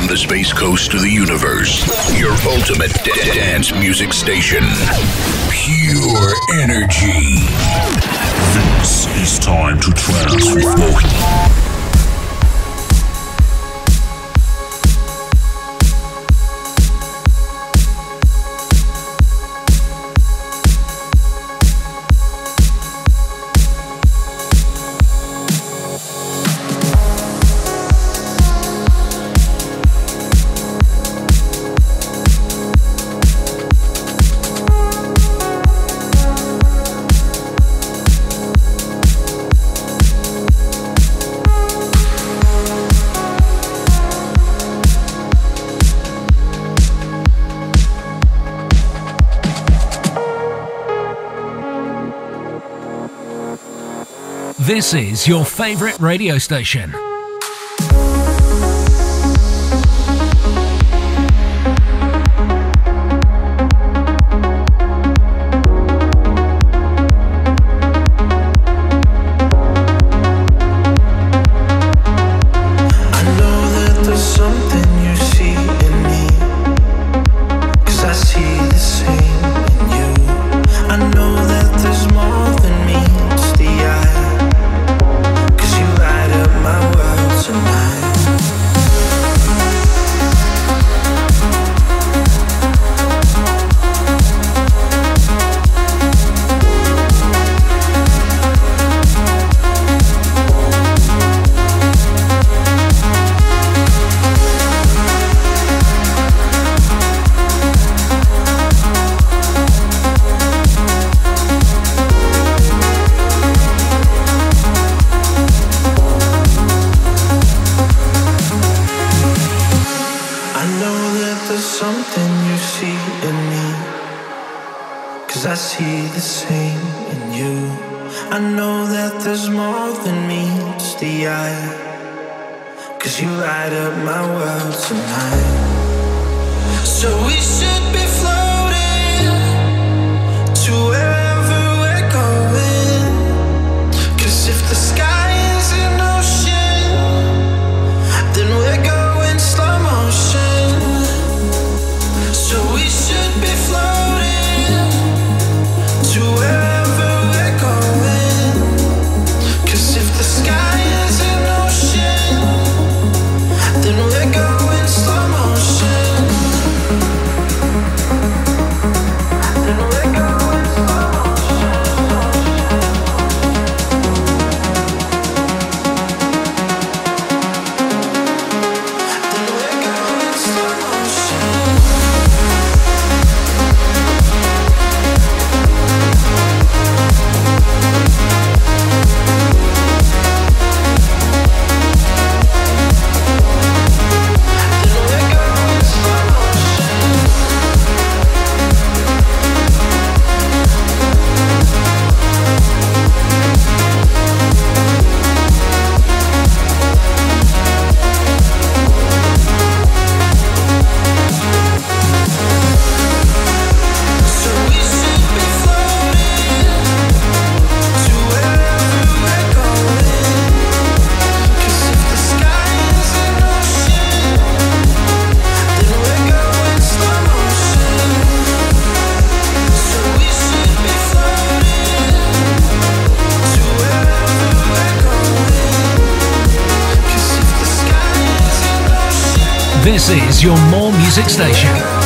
From the space coast to the universe, your ultimate dance music station. Pure energy. This is time to trance This is your favorite radio station. This is your more music station. This is your favorite Music station.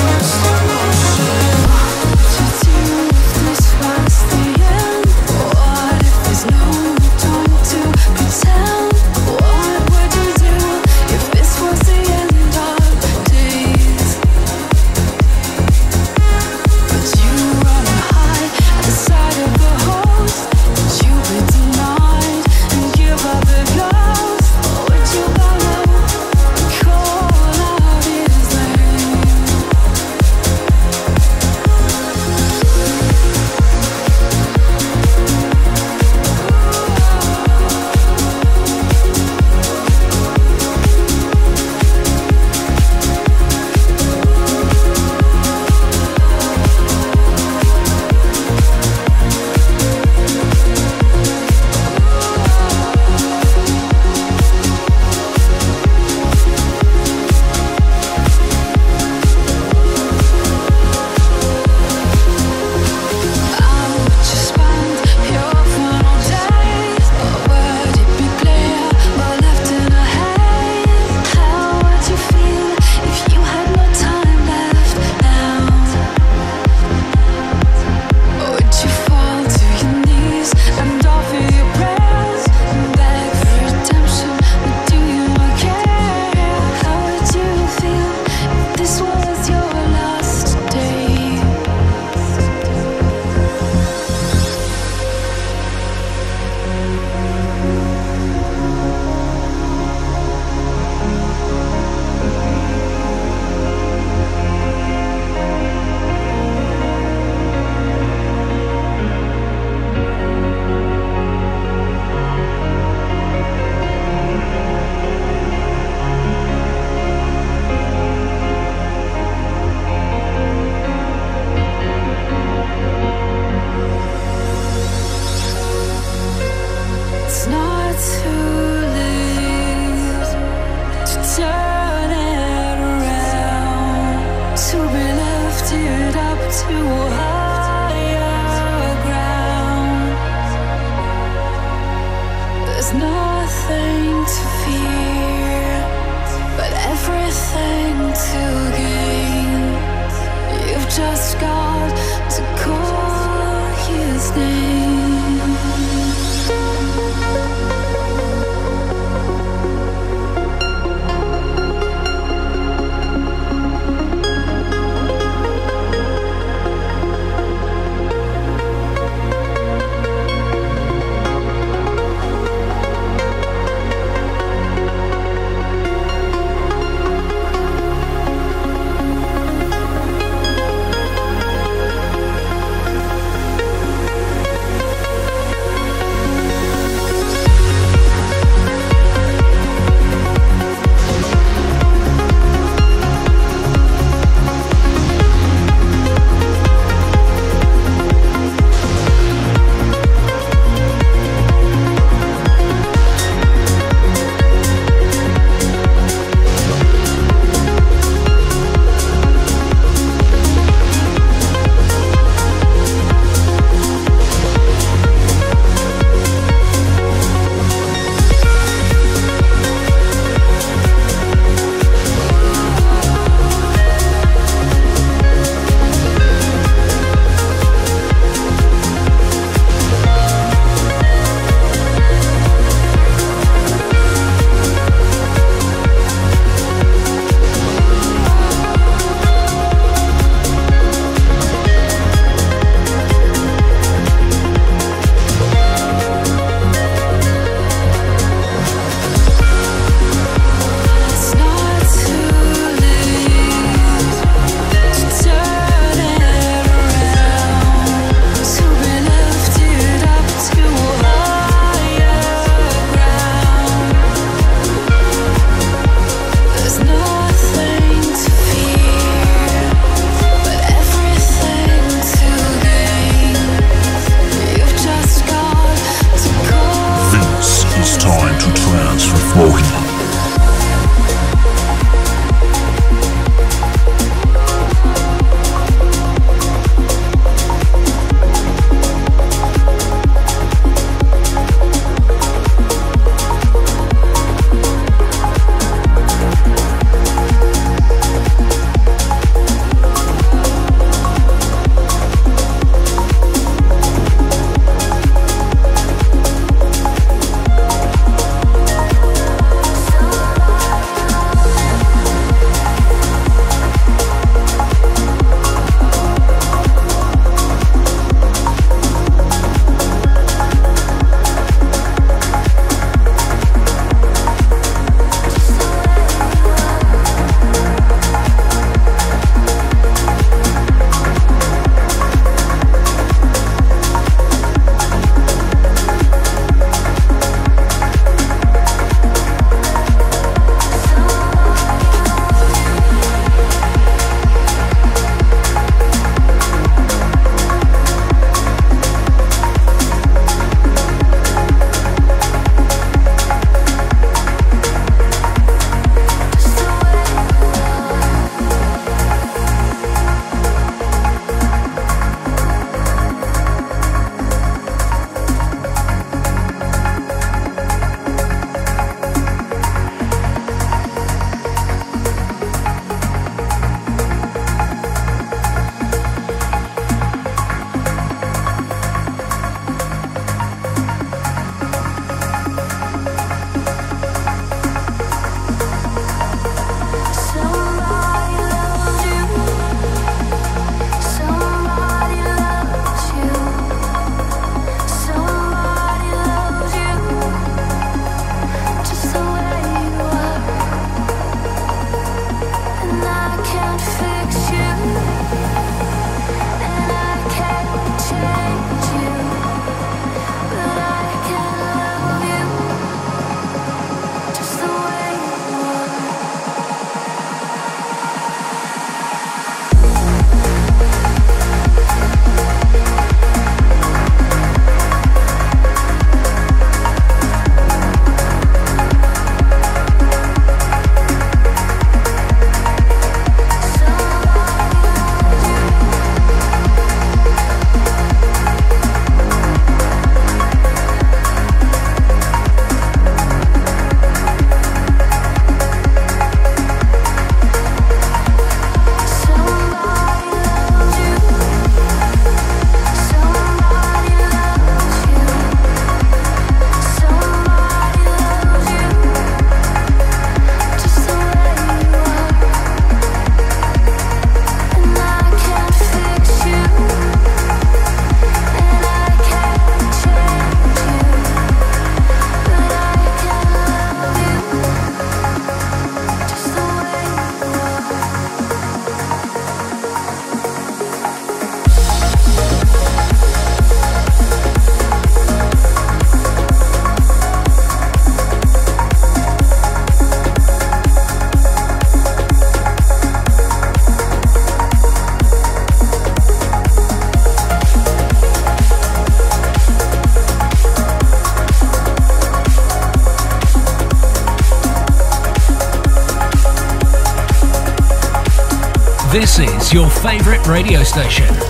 You favourite radio you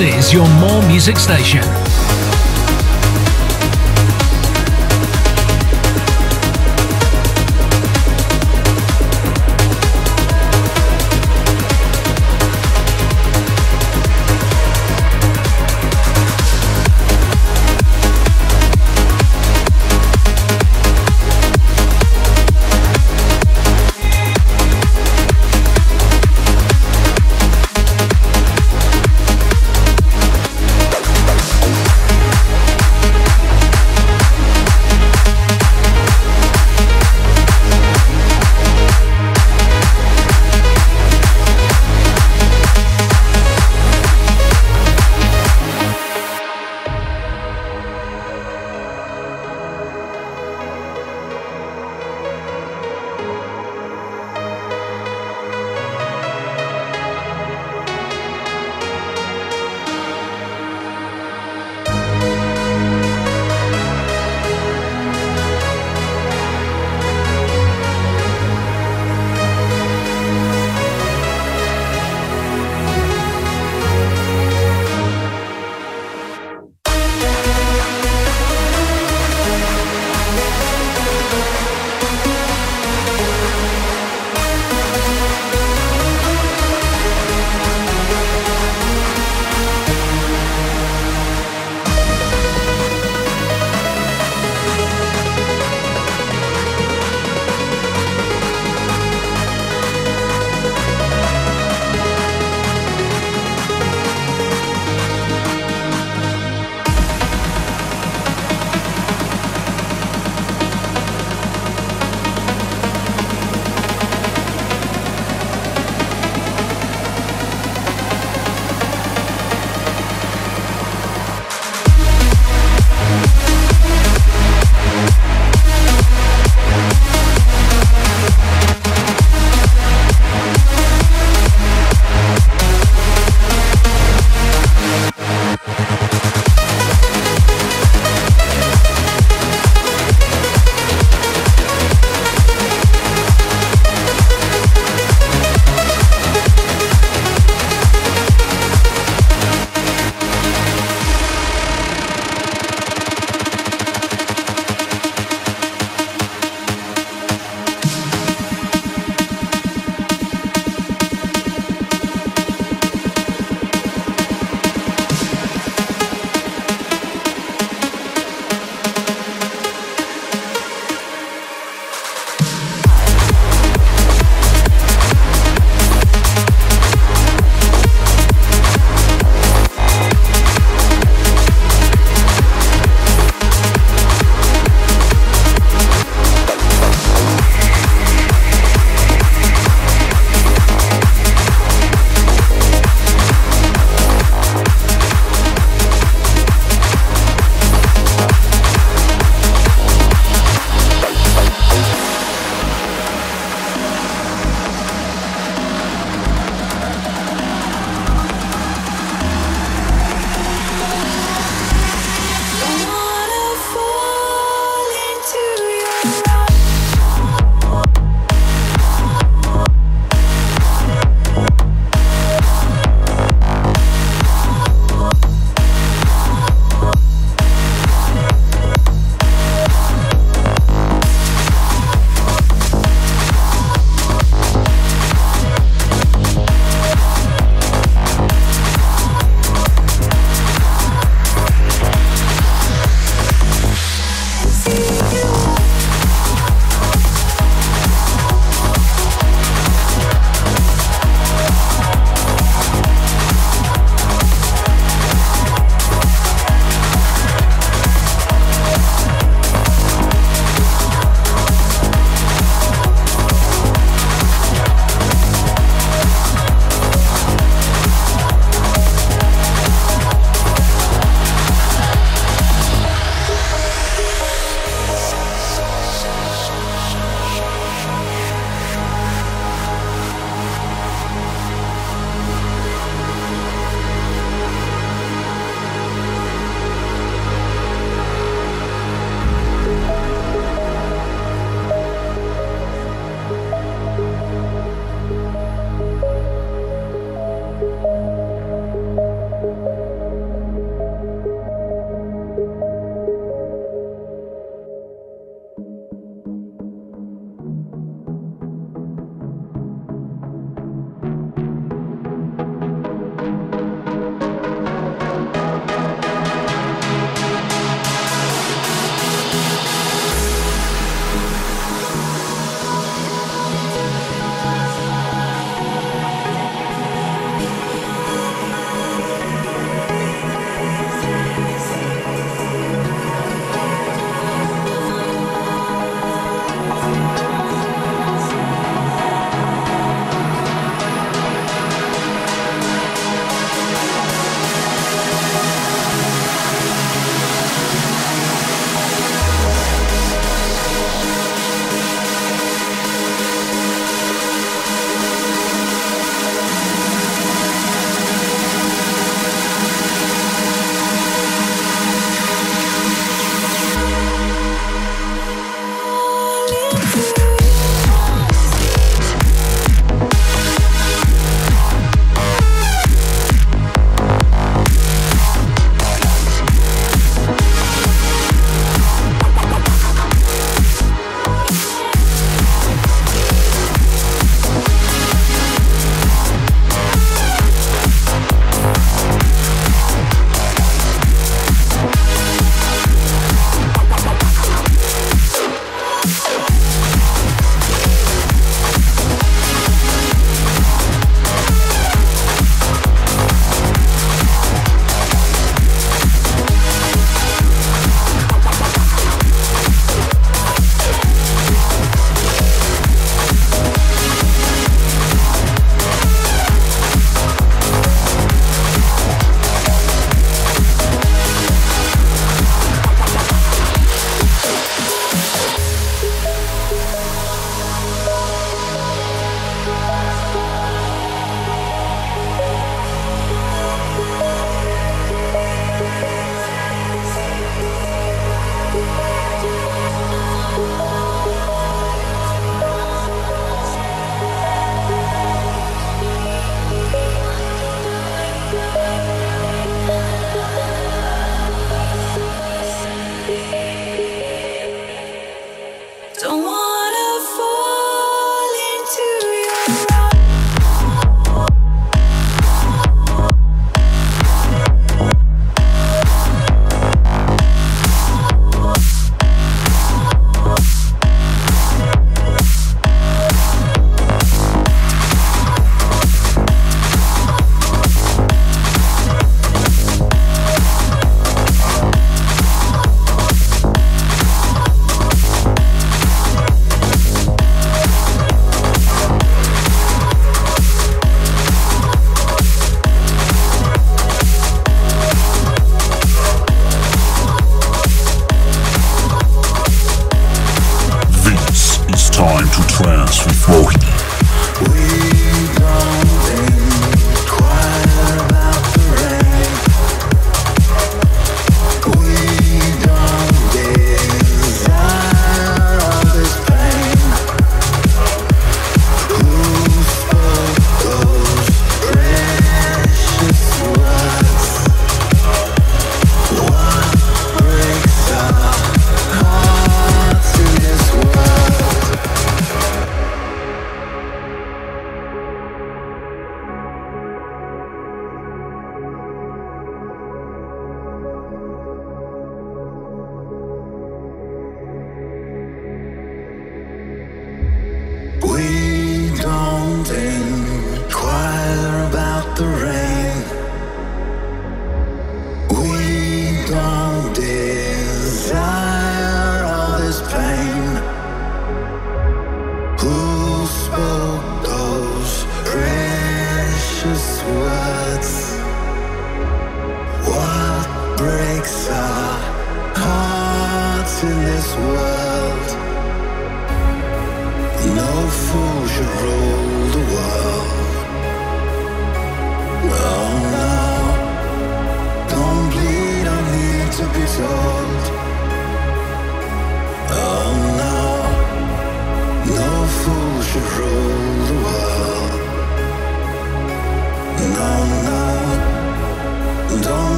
is your More Music Station.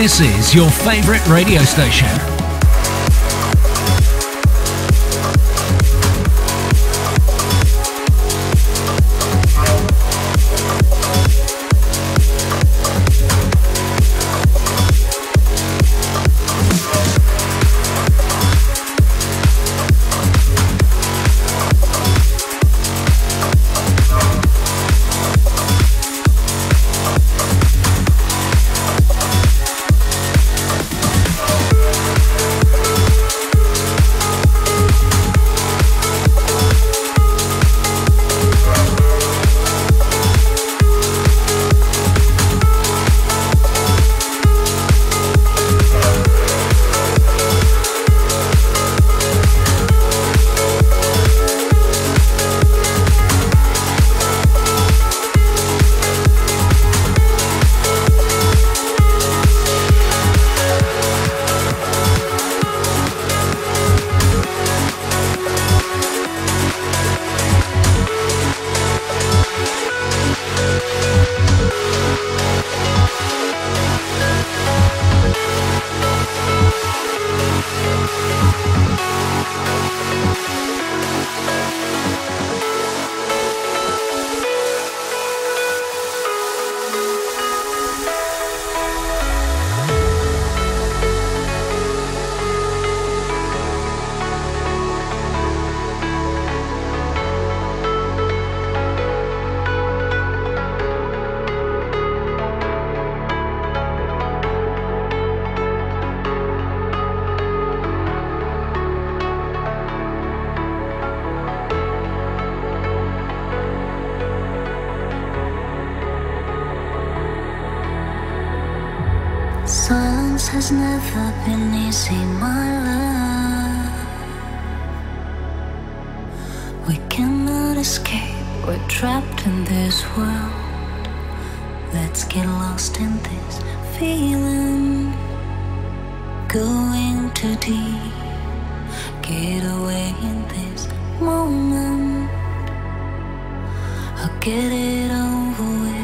This is your favorite radio station. island, going too deep. Get away in this moment, I'll get it over with.